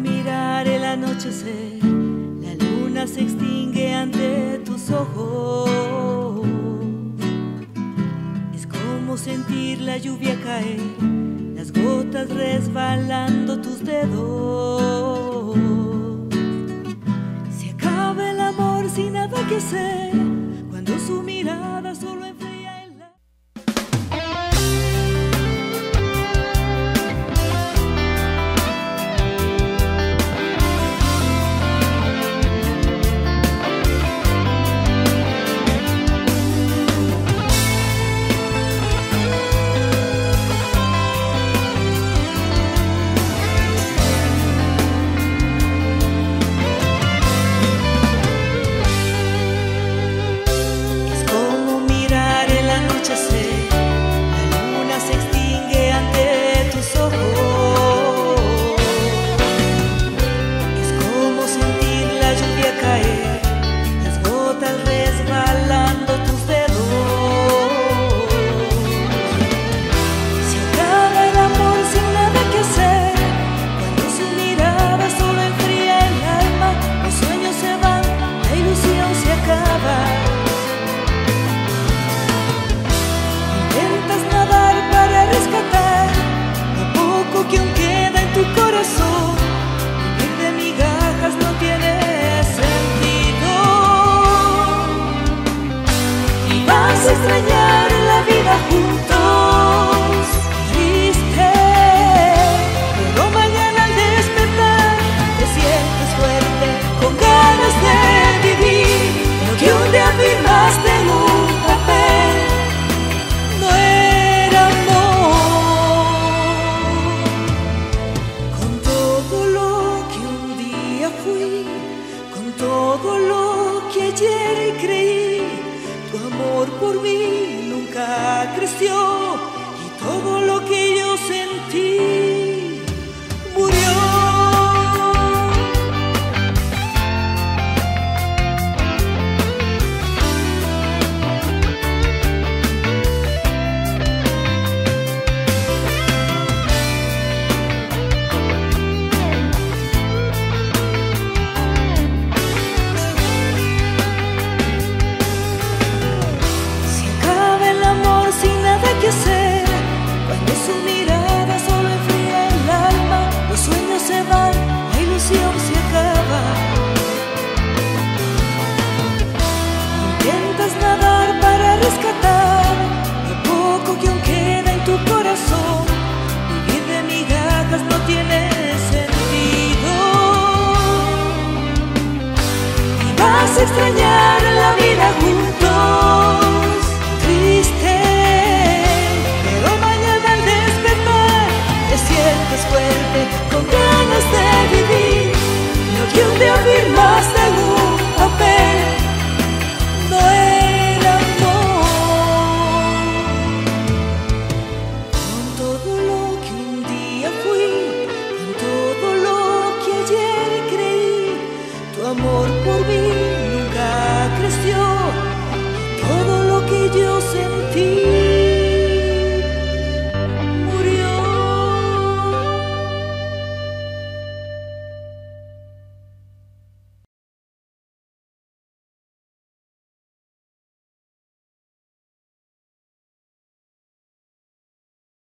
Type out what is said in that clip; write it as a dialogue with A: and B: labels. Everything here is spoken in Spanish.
A: mirar el anochecer, la luna se extingue ante tus ojos. Es como sentir la lluvia caer, las gotas resbalando tus dedos. Se acaba el amor sin nada que hacer, cuando su mirada solo enfrenta. todo lo que ayer creí, tu amor por mí nunca creció. su mirada solo enfría el alma, los sueños se van, la ilusión se acaba. Intentas nadar para rescatar lo poco que aún queda en tu corazón, vivir de migajas no tiene sentido. Y vas a extrañar.